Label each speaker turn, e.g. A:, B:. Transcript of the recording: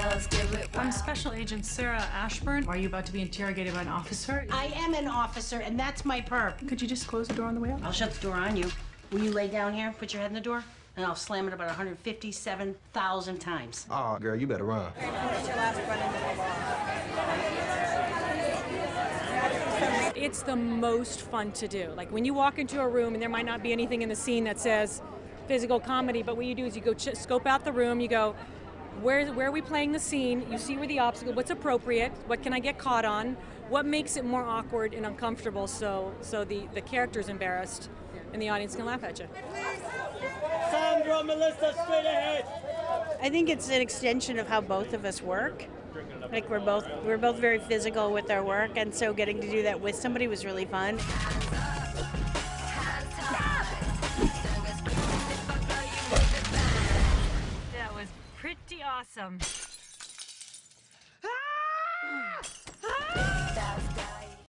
A: girls do it
B: I'm Special Agent Sarah Ashburn. Are you about to be interrogated by an officer?
C: I am an officer, and that's my perp.
B: Could you just close the door on the way out?
C: I'll shut the door on you. Will you lay down here, put your head in the door, and I'll slam it about 157,000 times.
D: Oh, girl, you better run.
E: It's the most fun to do. Like when you walk into a room and there might not be anything in the scene that says physical comedy, but what you do is you go ch- scope out the room, you go, where, where are we playing the scene? You see where the obstacle, what's appropriate, what can I get caught on, what makes it more awkward and uncomfortable so, so the, the character's embarrassed and the audience can laugh at you.
F: Sandra, Melissa, straight ahead.
G: I think it's an extension of how both of us work. Like we're both we're both very physical with our work, and so getting to do that with somebody was really fun.
E: Pretty awesome.